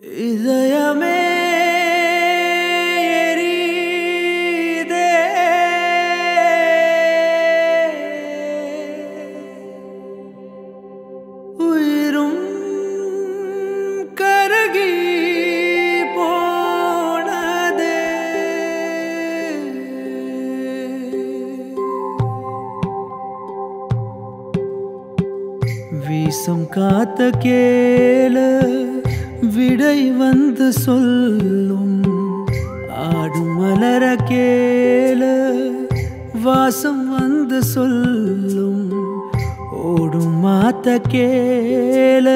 இதயமே வீசும் காத்த கேள. விடை வந்து சொல்லும் ஆடும் மலர கேள வாசம் வந்து சொல்லும் ஓடும் மாத்த கேள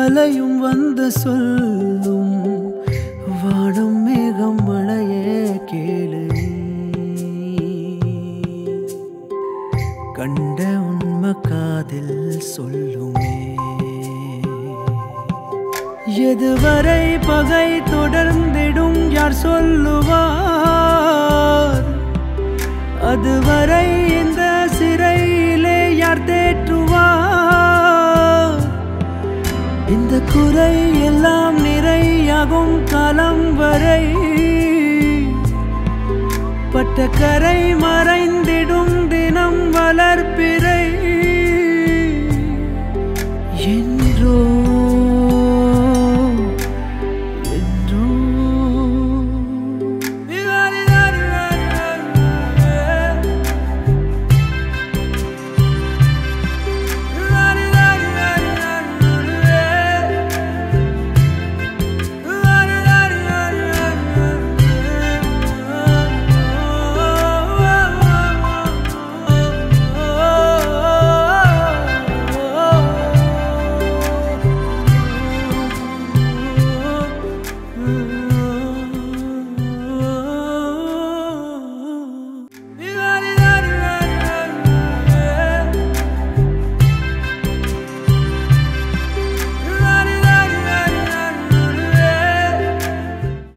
அலையும் வந்து சொல்லும் வாடும் மேகம் மழையே கேளு கண்ட உண்மை காதில் சொல்லுமே. எதுவரை பகை தொடர்ந்திடும் யார் சொல்லுவார்? அதுவரை இந்த சிறையிலே யார் தேற்றுவார்? இந்த குறை எல்லாம் நிறையாகும் காலம் வரை பட்ட கரை மறைந்திடும்